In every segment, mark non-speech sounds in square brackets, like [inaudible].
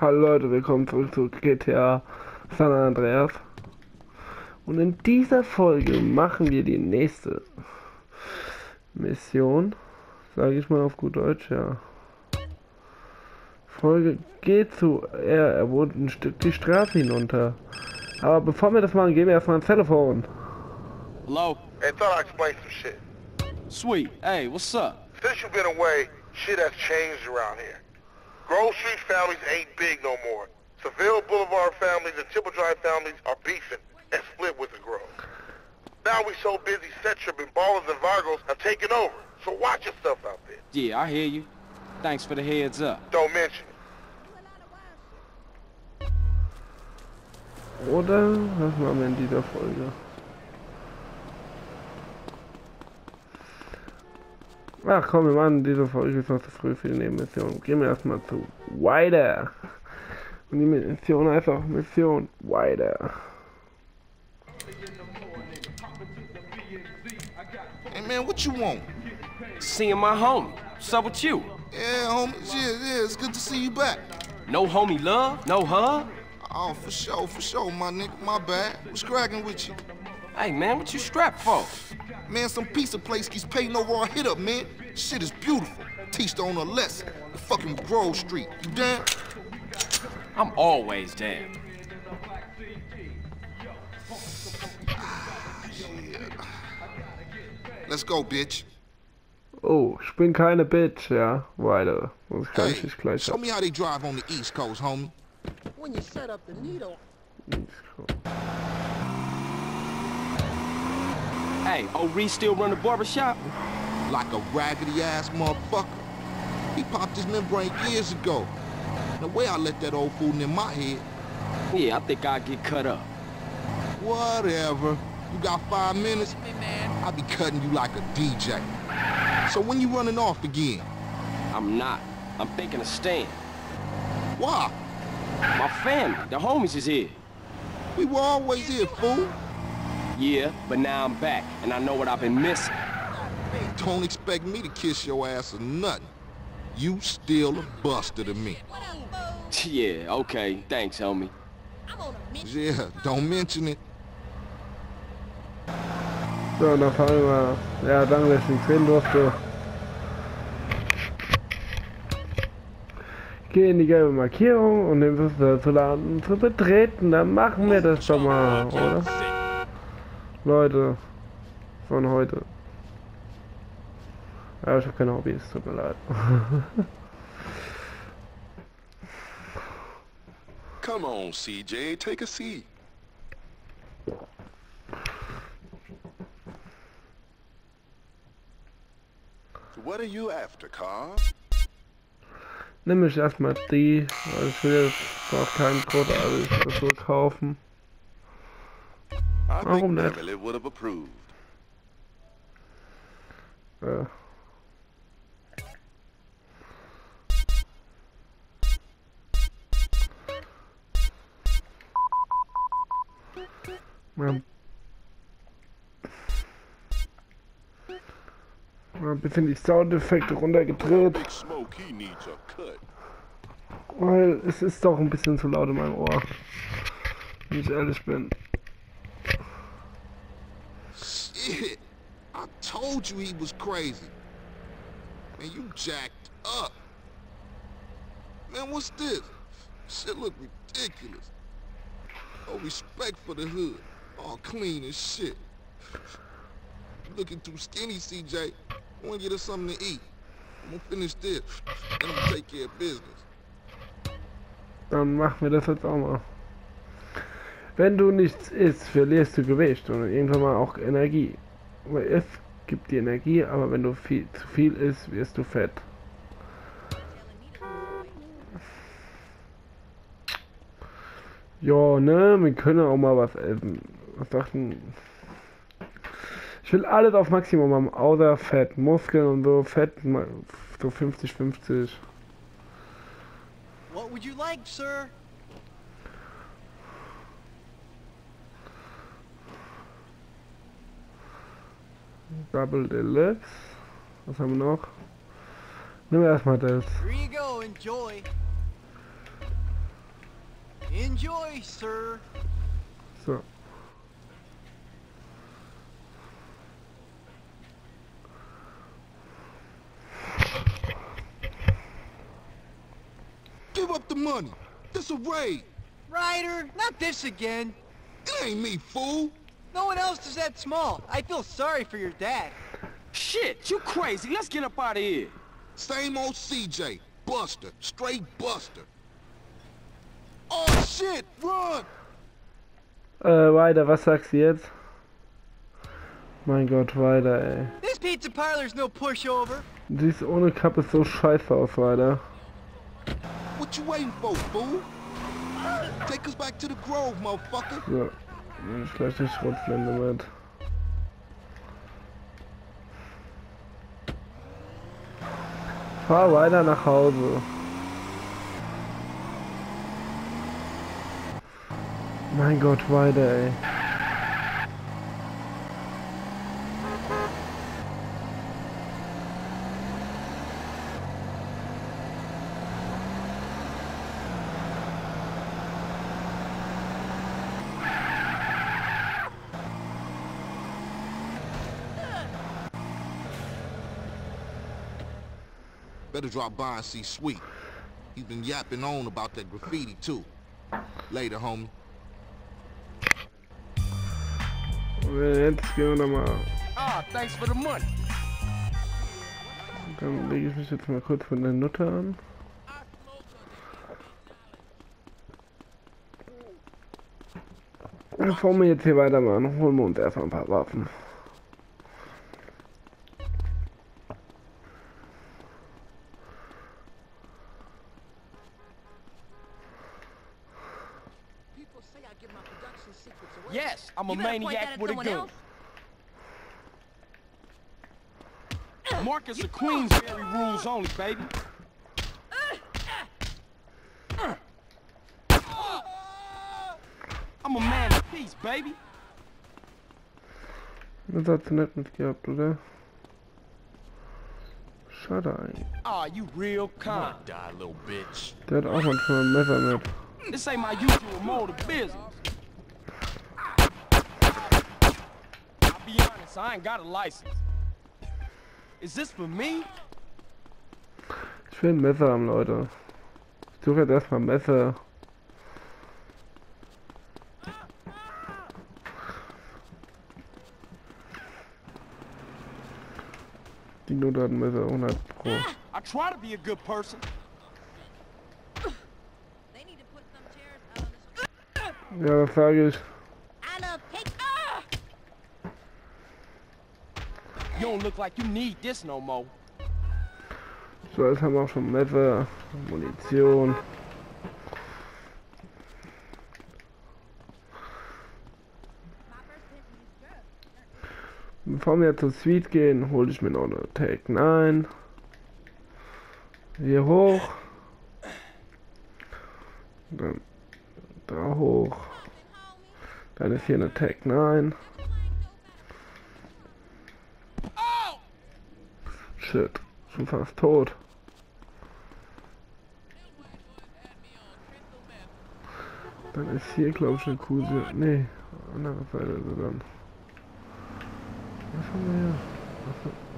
Hallo Leute, willkommen zurück zu GTA San Andreas. Und in dieser Folge machen wir die nächste Mission. Sage ich mal auf gut Deutsch, ja. Folge geht zu. Er, er wohnt ein Stück die Straße hinunter. Aber bevor wir das machen, gehen wir erstmal ans Telefon. Hello? Hey, thought I'd explain some shit. Sweet. Hey, what's up? Since you've been away, shit has changed around here. Grove Street families ain't big no more. Seville Boulevard families and Temple Drive families are beefing and split with the Grove. Now we so busy, Setrip and Ballas and Vargos have taken over. So watch yourself out there. Yeah, I hear you. Thanks for the heads up. Don't mention it. Oder was machen wir in dieser Folge? Ach komm, wir machen diese Folge ist noch zu früh für die Nebenmission. Gehen wir erstmal zu Ryder. Und die Mission heißt auch Mission Ryder. Hey man, what you want? Seeing my homie. What's up with you? Yeah, homies, yeah, yeah, it's good to see you back. No homie love? No hug? Oh, for sure, for sure, my nigga, my bad. What's cracking with you? Hey, man, what you strapped for? Man, some pizza place keeps paying over our hit up, man. Shit is beautiful. Teach the owner a lesson. The fucking Grove Street. You down? I'm always down. Ah, Let's go, bitch. Oh, ich bin keine Bitch, ja. Ryder. Das kann ich Hey, nicht gleich show sagen. me how they drive on the East Coast, homie. When you set up the needle, Hey, old Reese still run the barbershop? Like a raggedy ass motherfucker. He popped his membrane years ago. The way I let that old fool in my head, Yeah, I think I'll get cut up. whatever. You got five minutes? I'll be cutting you like a DJ. So when you running off again? I'm not. I'm thinking of staying. Why? My family, the homies is here. We were always here, fool. Yeah, but now I'm back, and I know what I've been missing. Don't expect me to kiss your ass or nothing. You still a buster to me. Yeah, okay. Thanks, homie. Yeah, don't mention it. So, dann fahren wir mal. Ja, danke, dass ich sehen durfte. Geh in die gelbe Markierung und den Wüssel zu laden zu betreten. Dann machen wir das doch mal, oder? Leute, von heute. Ja, ich habe keine Hobbys, tut mir leid. [laughs] Come on, CJ, take a seat. What are you after, Carl? Nimm ich erstmal die, weil ich will jetzt auch keinen großartig das so kaufen. I Warum think? Beverly would have approved. Mal mal ein bisschen die Soundeffekte runtergedreht, Big Smoke, he needs a cut. weil es ist doch ein bisschen zu laut in meinem Ohr. Wenn ich ehrlich bin. Shit. I told you he was crazy. Man, you jacked up. Man, what's this? Shit look ridiculous. No respect for the hood. All clean as shit. Looking too skinny, CJ. I wanna get us something to eat. I'm gonna finish this. Then I'm gonna take care of business. Dann das jetzt auch mal. Wenn du nichts isst, verlierst du Gewicht und irgendwann mal auch Energie. Gibt dir Energie, aber wenn du viel, zu viel isst, wirst du fett. Ja, ne, wir können auch mal was essen. Was sagten? Ich will alles auf Maximum haben, außer Fett, Muskeln und so, Fett, so 50-50. what would you like, sir? Double Deluxe. Was haben wir noch? Nehmen wir erstmal das. Here you go, enjoy. Enjoy, sir. So. Give up the money. This a raid. Ryder, not this again. It ain't me, fool. No one else is that small. I feel sorry for your dad. Shit, you crazy. Let's get up out of here. Same old CJ. Buster. Straight Buster. Oh, shit. Run. Äh, weiter, was sagst du jetzt? Mein Gott, weiter, ey. This pizza parlor's no pushover. Du siehst ohne Kappe so scheiße aus, Ryder. What you waiting for, fool? Take us back to the Grove, motherfucker. So. Ich gleich die Schrotflinte mit. Fahr weiter nach Hause. Mein Gott, weiter, ey. Better drop by and see Sweet. He's been yapping on about that graffiti, too. Later, homie. Und jetzt gehen wir nochmal. Ah, thanks for the money. Dann lege ich mich jetzt mal kurz von der Nutte an. Bevor wir jetzt hier weitermachen, holen wir uns erstmal ein paar Waffen. Yes, I'm a You better point that maniac with a gun. else. Marquess of Queensberry rules only, baby. I'm a man of peace, baby. Das hat sie nicht mitgehabt, oder? Schade eigentlich. Ah, you real kind. Die, little bitch. Der hat auch manchmal ein Messer mit. This ain't my usual mode of business. I'll be honest, I ain't got a license. Is this for me? Ich will ein Messer haben, Leute. Ich suche jetzt erstmal Messer. Die Note hat ein Messer 100 Pro. I try to be a good person. Ja, das sage ich. So, jetzt haben wir auch schon Messer, Munition. Bevor wir zur Suite gehen, hole ich mir noch eine Take 9. Hier hoch. Dann da hoch. Dann ist hier eine Tag 9. Shit, schon fast tot. Dann ist hier, glaube ich, eine Kuse. Nee, andere Seite dann. Was haben wir hier?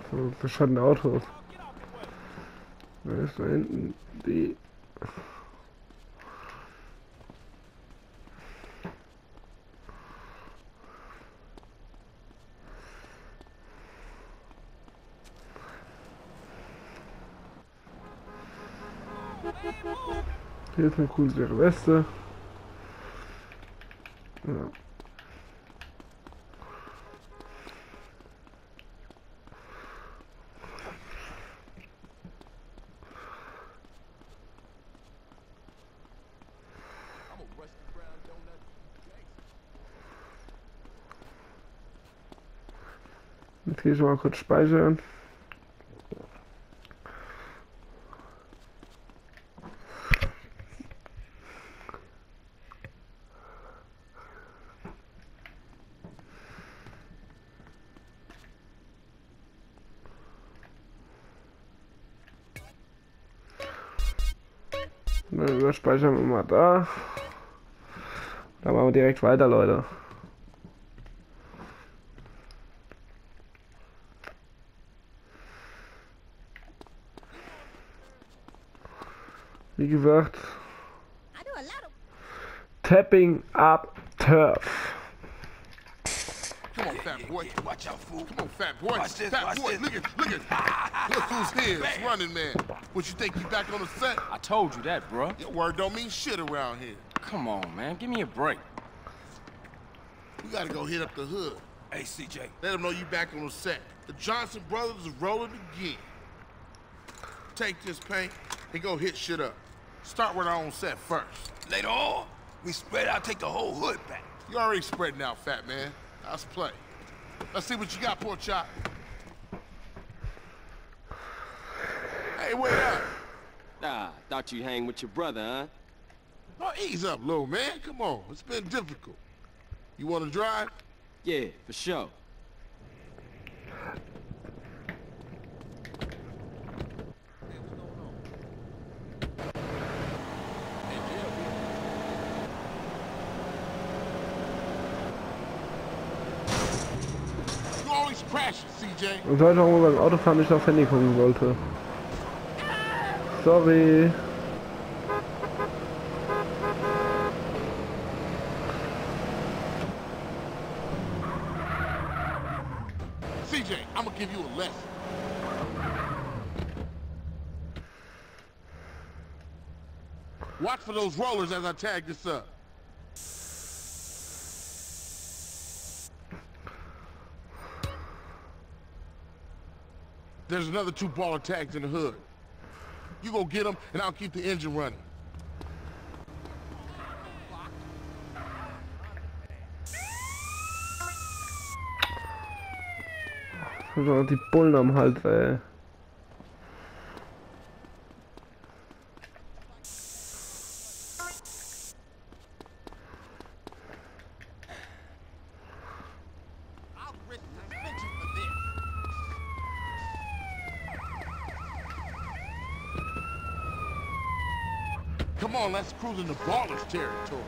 Achso, achso schatten Autos. Da ist da hinten die. Ist eine coole Weste. Ja. Jetzt gehe ich mal kurz speichern. Dann überspeichern wir mal da. Dann machen wir direkt weiter, Leute. Wie gesagt, Tapping up Turf. Come on, fat boy. Watch out, fool. Come on, fat boy. Watch this, fat watch boy, this. look at, look at. Look who's here. It's running man. What you think you back on the set? I told you that, bruh. Your word don't mean shit around here. Come on, man. Give me a break. We gotta go hit up the hood. Hey, CJ. Let them know you back on the set. The Johnson brothers is rolling again. Take this paint and go hit shit up. Start with our own set first. Later on, we spread out, take the whole hood back. You already spreading out, fat man. Let's play. Let's see what you got, poor chop. Hey, wait up. Nah, thought you hang with your brother, huh? Oh, ease up, little man. Come on. It's been difficult. You want to drive? Yeah, for sure. You always crashing, CJ. Und auch beim Autofahren nicht aufs Handy gucken wollte. Sorry. CJ, I'm gonna give you a lesson. Watch for those rollers as I tag this up. There's another two Balla tags in the hood. You go get them, and I'll keep the engine running. Noch die Bullen am Hals, ey. Äh, Come on, let's cruise into ballers territory.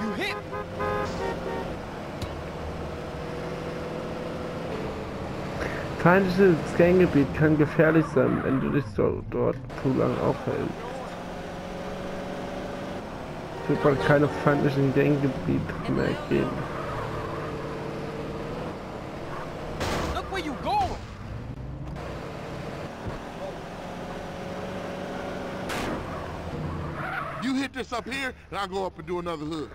You hit! Feindliches Ganggebiet kann gefährlich sein, wenn du dich dort zu lang aufhältst. Es wird bald keine feindlichen Ganggebiete mehr geben. Hit this up here, and I'll go up and do another hood.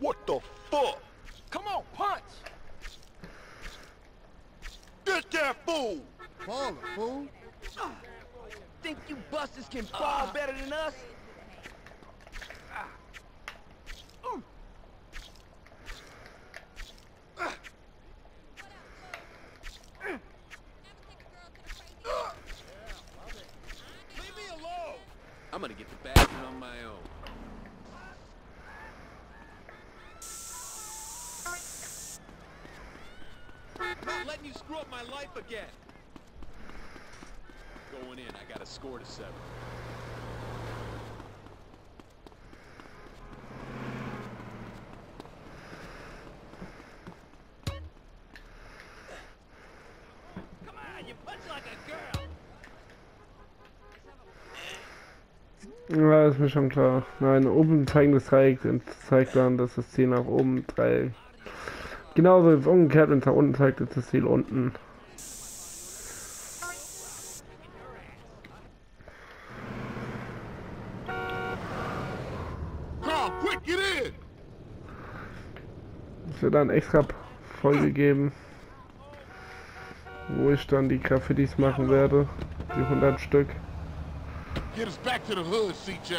What the fuck? Come on, punch! Get that fool! Balla, fool. Think you busters can fall ah. better than us? Going in, I got a score to settle. Come on, you punch like a girl. Ja, ist mir schon klar. Nein, oben zeigendes Dreieck zeigt dann, dass das Ziel nach oben Dreieck. Genauso ist es umgekehrt, wenn es nach unten zeigt, ist das Ziel unten. Carl, quick, get in! Es wird dann extra Folge geben, wo ich dann die Graffitis machen werde. Die 100 Stück. Get us back to the hood, CJ.